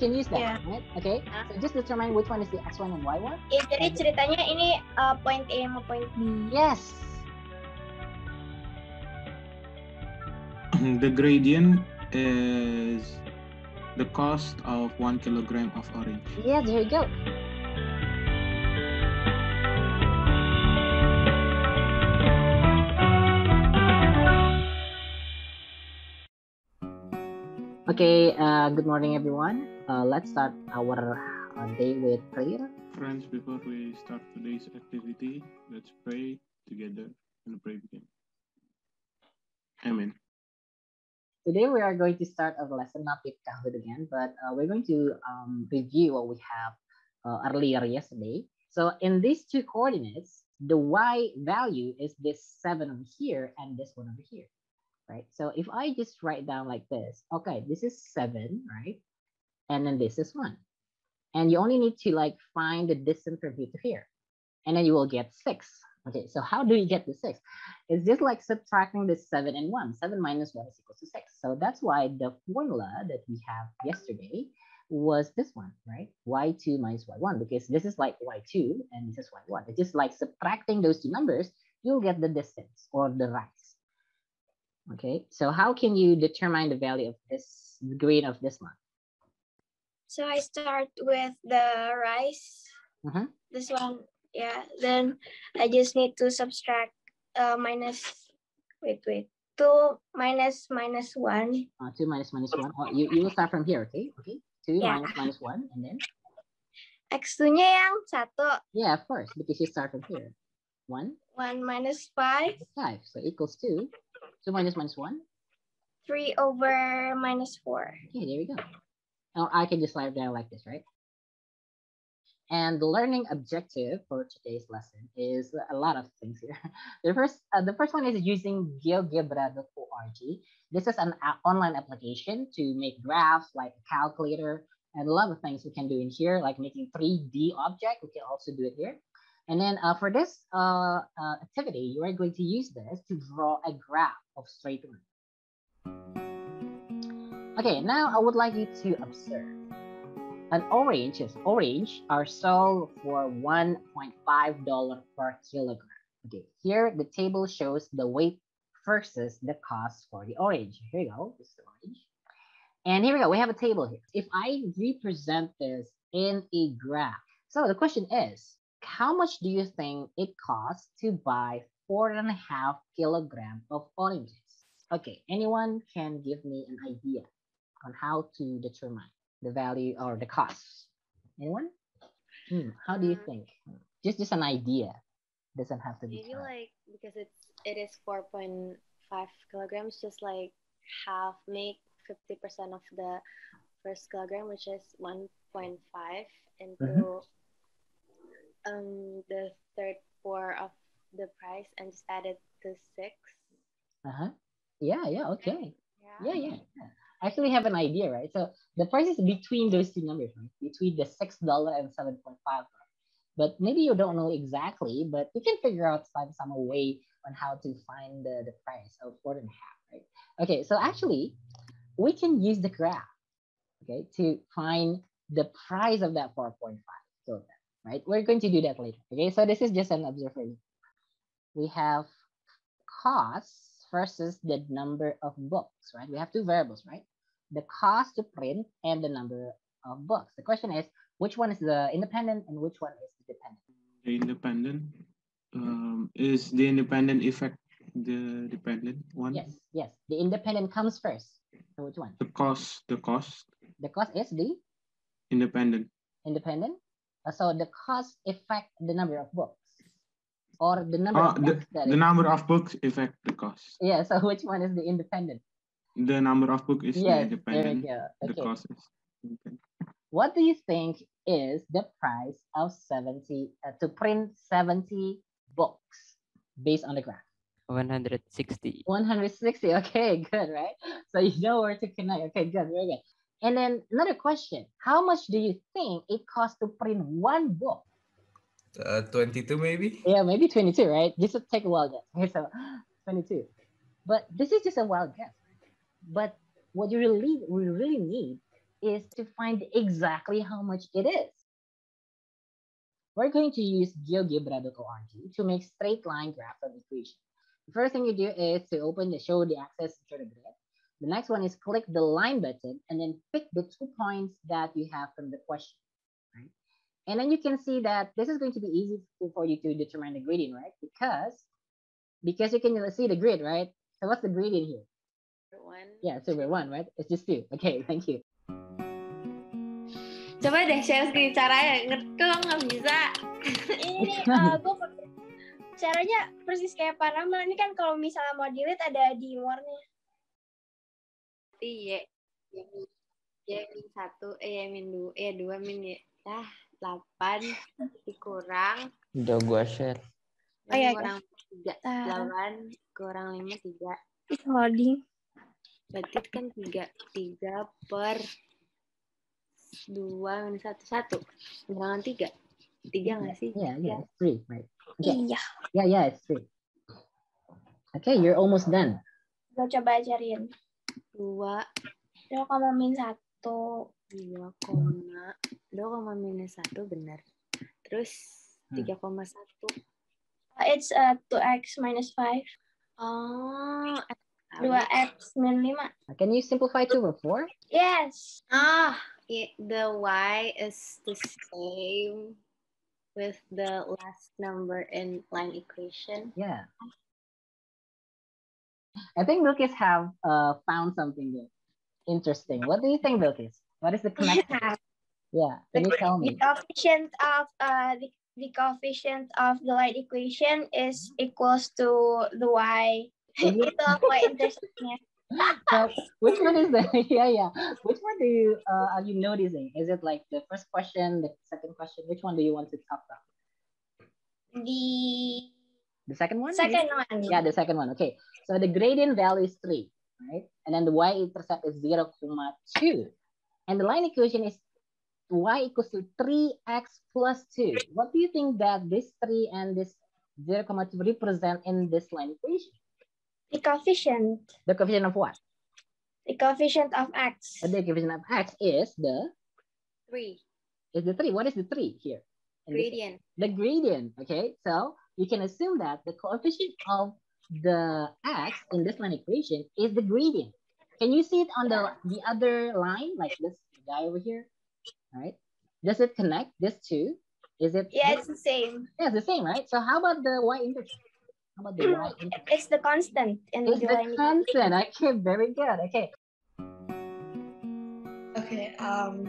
can use that, Yeah. right? Okay. Ah. So just determine which one is the x1 and y1. Eh, jadi ceritanya ini uh, point A sama point B. Yes. The gradient is the cost of one kilogram of orange. Yeah, there you go. Okay, uh, good morning, everyone. Uh, let's start our uh, day with prayer. Friends, before we start today's activity, let's pray together and pray begin. Amen. Today, we are going to start our lesson not with Kahoot again, but uh, we're going to um, review what we have uh, earlier yesterday. So, in these two coordinates, the y value is this 7 over here and this one over here, right? So, if I just write down like this, okay, this is 7, right? And then this is 1. And you only need to like find the distance from here to here. And then you will get 6. Okay, so how do you get the 6? It's just like subtracting the 7 and 1. 7 minus 1 is equal to 6. So that's why the formula that we have yesterday was this one, right? y2 minus y1, because this is like y2 and this is y1. It's just like subtracting those two numbers, you'll get the distance or the rise. Okay, so how can you determine the value of this grade of this one? So I start with the rise. Mhm. This one, yeah. Then I just need to subtract uh, minus. Wait, wait. Two minus minus one. Uh, 2 minus minus 1. Oh, you, you will start from here, okay? Okay, 2 Yeah. minus minus 1, and then, X2-nya yang satu. yeah, of course, because you start from here. 1, One minus five. 5, so equals 2. 2 minus minus 1. Three over minus four. Okay, there we go. I can just it down like this, right? And the learning objective for today's lesson is a lot of things here. The first, uh, the first one is using GeoGebra.org. This is an a- online application to make graphs like a calculator and a lot of things we can do in here, like making 3D object. We can also do it here. And then uh, for this uh, uh, activity, you are going to use this to draw a graph of straight line. Okay, now I would like you to observe. An orange is orange are sold for $1.5 per kilogram. Okay, here the table shows the weight versus the cost for the orange. Here you go, this is the orange. And here we go, we have a table here. If I represent this in a graph, so the question is, how much do you think it costs to buy four and a half kilogram of oranges? Okay, anyone can give me an idea on how to determine the value or the cost? Anyone? Hmm, how do you Uh, think? Just just an idea. Doesn't have to be. Maybe like because it's it is four point five kilograms, just like half make fifty percent of the first kilogram, which is one point five, into Mm-hmm. um the third four of the price and just add it to six. Uh-huh. Yeah, yeah, okay. Yeah, Yeah. yeah. yeah. Actually have an idea, right? So the price is between those two numbers, right? Between the six dollar and seven point five. But maybe you don't know exactly, but you can figure out some some way on how to find the, the price of four and a half, right? Okay, so actually we can use the graph, okay, to find the price of that 4.5 kilogram, right? We're going to do that later. Okay, so this is just an observation. We have costs versus the number of books, right? We have two variables, right? The cost to print and the number of books. The question is, which one is the independent and which one is the dependent? The independent um, is the independent effect the dependent one. Yes, yes. The independent comes first. So which one? The cost, the cost, The cost is the independent. independent. Uh, So the cost affect the number of books or the number of the, the number of books affect the cost. Yeah, so which one is the independent? The number of book is the yes, there we independent. go. The Okay. cost is independent. What do you think is the price of 70 uh, to print 70 books based on the graph? 160. 160. Okay, good, right? So you know where to connect. Okay, good, very good. And then another question How much do you think it costs to print one book? Uh, 22 maybe? Yeah, maybe 22, right? Just to take a wild guess. Okay, so 22. But this is just a wild guess. But what you really we really need is to find exactly how much it is. We're going to use GeoGebra.org to make straight line graph of equation. The first thing you do is to open the show the axis show the grid. The next one is click the line button and then pick the two points that you have from the question, right? And then you can see that this is going to be easy for you to determine the gradient, right? Because because you can see the grid, right? So what's the gradient here? One. Yeah, so we're one, right? It's just two. Okay, thank you. Coba deh share screen caranya. Ngerti lo nggak bisa. Ini gue caranya persis kayak Paramal. Ini kan kalau misalnya mau delete ada di warnya. Iya. Y, Y min satu, eh Y min dua, eh dua min ya. Ah, delapan dikurang. Udah gua share. Oh, iya, kurang tiga. Bentar. Delapan kurang lima tiga. It's loading. Berarti kan tiga. Tiga per dua minus satu. Satu. Kurangan tiga. Tiga nggak sih? Yeah, yeah, it's three, right? Okay. Iya. Yeah, yeah, it's three. Okay, you're almost done. Gue coba ajarin. Dua. Dua koma min satu. Dua koma. Dua koma minus satu benar. Terus Hmm. tiga koma satu. It's uh, 2x minus 5. Oh. 2x min 5. Can you simplify two over four? Yes. Ah, it, the y is the same with the last number in line equation. Yeah. I think Bilkis have uh, found something good. Interesting. What do you think, Bilkis? What is the connection? Yeah, can you tell me? The coefficient of uh the, the coefficient of the light equation is equals to the y. Is it- Itu y interceptnya. So, which one is the yeah yeah? Which one do you uh, are you noticing? Is it like the first question, the second question? Which one do you want to talk about? The The second one? second one. Yeah, the second one. Okay. So the gradient value is 3, right? And then the y-intercept is 0, comma 2. And the line equation is y equals to 3x plus 2. What do you think that this 3 and this 0, comma 2 represent in this line equation? The coefficient. The coefficient of what? The coefficient of x. The coefficient of x is the Three. is the 3. What is the 3 here? Gradient. the gradient. Okay, so you can assume that the coefficient of the x in this line equation is the gradient. Can you see it on the the other line, like this guy over here? All right. Does it connect this two? Is it? Yeah, it's the same. yeah, it's the same, right? So how about the y It's the constant in It's the the line. constant. Okay, very good. Okay. Okay, um,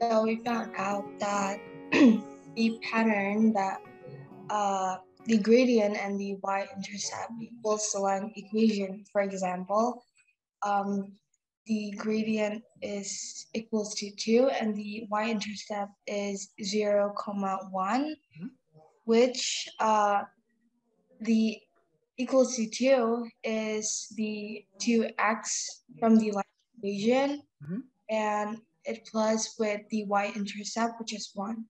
so we found out that the pattern that uh, the gradient and the y-intercept equals the line equation. For example, um, the gradient is equals to 2 and the y-intercept is 0, comma 1, which uh, the equals to 2 is the 2x from the line equation Mhm. and it plus with the y-intercept, which is 1.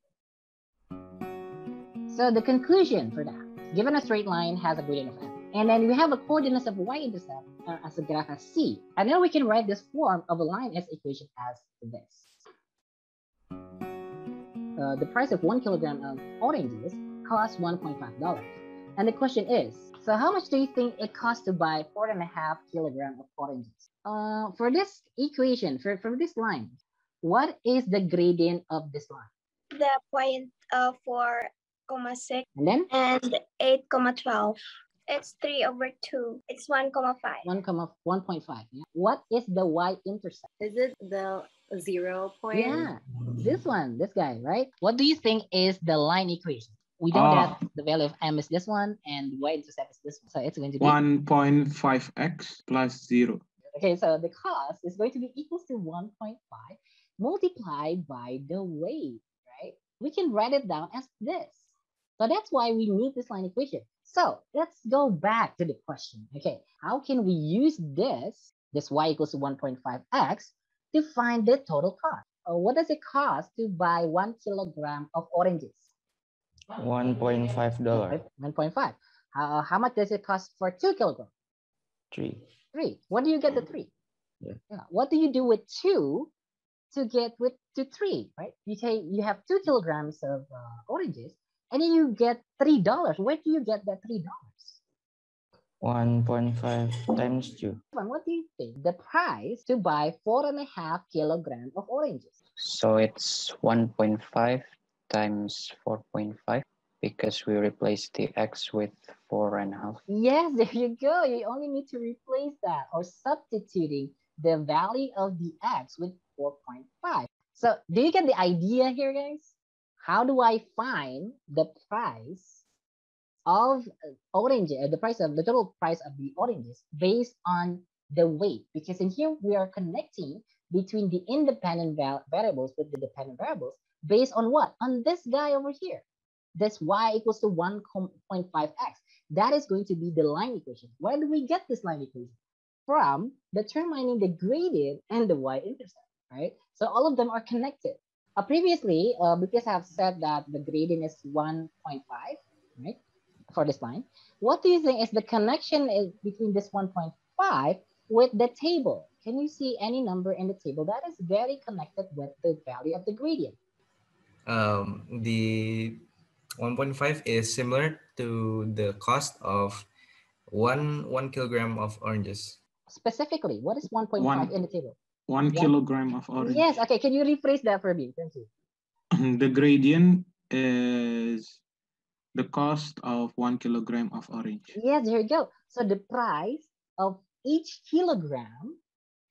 So the conclusion for that, given a straight line has a gradient of f, and then we have a coordinates of y-intercept uh, as a graph as c, and then we can write this form of a line as equation as this. Uh, the price of one kilogram of oranges costs $1.5. And the question is, so how much do you think it costs to buy four and a half kilogram of oranges? Uh, for this equation, for, for this line, what is the gradient of this line? The point uh, 4, comma 6 And then and 8, comma 12. It's 3 over 2. It's 1, comma 5. 1 comma 1.5 yeah? what is the y-intercept Is it the zero point? yeah this one this guy right what do you think is the line equation we know Ah. that the value of m is this one and y-intercept is this one. So it's going to be 1.5x plus 0. okay so the cost is going to be equals to 1.5 multiplied by the weight right? We can write it down as this. So that's why we need this line equation. So let's go back to the question. Okay how can we use this this y equals to 1.5x to find the total cost? Uh, what does it cost to buy one kilogram of oranges One point five dollar. 1.5 uh, how much does it cost for two kilograms Three. three. What do you get the three? Yeah. What do you do with two to get with to three, right? You say you have two kilograms of uh, oranges, and then you get three dollars. Where do you get that three dollars? 1.5 times 2. What do you think the price to buy four and a half kilogram of oranges? So it's 1.5 times 4.5 because we replace the x with four and a half. Yes, there you go. You only need to replace that or substituting the value of the x with 4.5. So do you get the idea here, guys? How do I find the price of orange, the price of the total price of the oranges based on the weight? Because in here we are connecting between the independent variables with the dependent variables based on what? On this guy over here. This y equals to 1.5x. That is going to be the line equation. Where do we get this line equation? From determining the gradient and the y-intercept, right? So all of them are connected. Uh, previously, uh, because I have said that the gradient is 1.5, right, for this line, what do you think is the connection is between this 1.5 with the table? Can you see any number in the table that is very connected with the value of the gradient? Um, the 1.5 is similar to the cost of one one kilogram of oranges. Specifically, what is 1.5 One. in the table? One Yeah. kilogram of orange. Yes, okay, can you rephrase that for me? Thank you. the gradient is the cost of one kilogram of orange. Yes, there you go. So the price of each kilogram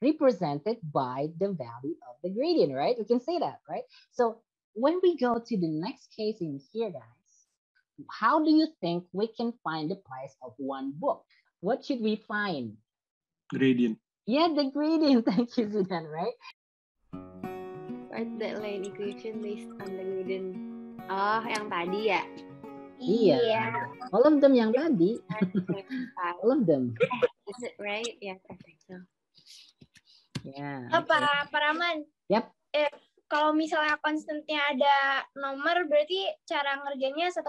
represented by the value of the gradient, right? We can say that, right? So when we go to the next case in here, guys, how do you think we can find the price of one book? What should we find? Gradient. Yeah, the gradient. Thank you, Zidan, right? Write the line equation based on the gradient. Oh, yang tadi ya. Iya. All of them yang tadi, 1.5. all of them. Is it right? Yeah, I think so. Yeah. Apa, Pak Ramlan? Yap. Eh, kalau misalnya konstantnya ada nomor, berarti cara ngerjainnya 1,5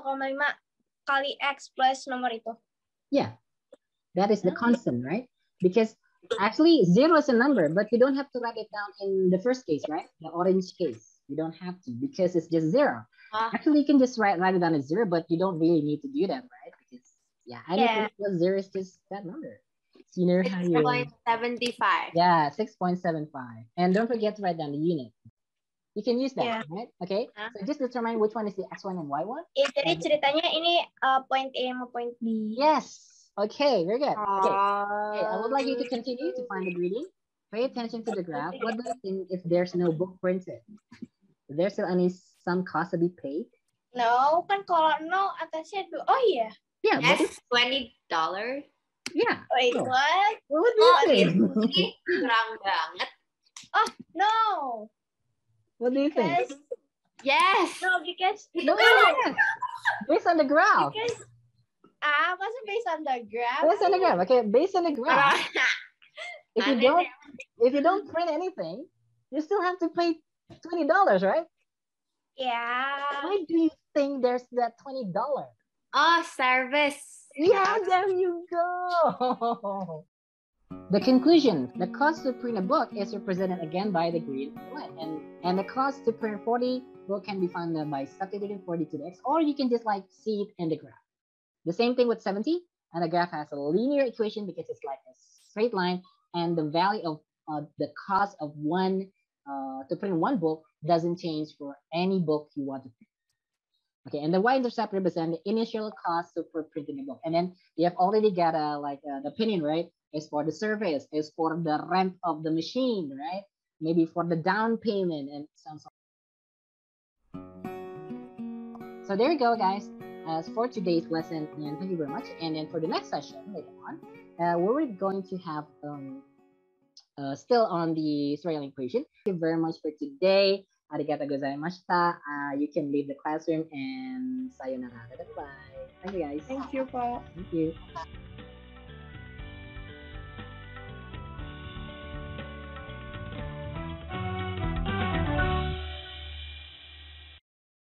kali X plus nomor itu. Yeah, that is the constant, right? Because actually zero is a number, but you don't have to write it down in the first case, right? The orange case. You don't have to because it's just zero. Ah. Actually, you can just write, write it down as zero, but you don't really need to do that, right? Because yeah, anything plus zero is just that number. So you know how you 6.75. yeah, 6.75. And don't forget to write down the unit. You can use that, Yeah. right? Okay. Huh? So just determine which one is the x1 and y1. Eh, jadi ceritanya ini eh, point A sama point B. Yes. Okay, very good. Okay. Oh. Okay, I would like you to continue to find the gradient. Pay attention to the graph. What do you think if there's no book printed? Is there still any some cost to be paid? No, kan kalau no atasnya dua. Oh iya. Yeah, but Yes, twenty dollars. yeah. Wait, Oh. what? What do you Oh, think? Ih, kurang banget. No. What do you think? Because, Yes. no, because, No, yes. Based on the graph. because, ah, masa based on the graph? Based on the graph. Okay, based on the graph. If you don't if you don't print anything, you still have to pay twenty dollars, right? Yeah. Why do you think there's that twenty dollars? Oh, service. Yeah, there you go. The conclusion, the cost to print a book is represented again by the green line. And, and the cost to print 40 book can be found by substituting 40 to the x, or you can just like see it in the graph. The same thing with 70, and the graph has a linear equation because it's like a straight line, and the value of uh, the cost of one uh, to print one book doesn't change for any book you want to print. Okay, and the y-intercept represents the initial cost for printing a book, and then you have already got a like uh, the opinion, right? Is for the service, is for the rent of the machine, right? Maybe for the down payment and so on. So. So there you go, guys. As for today's lesson, and thank you very much. And then for the next session later on, uh, we're going to have um, uh, still on the straight line equation. Thank you very much for today. Arigato gozaimashita. Uh, you can leave the classroom and sayonara. Bye. Thank you, guys. Thank you, Pak. Thank you.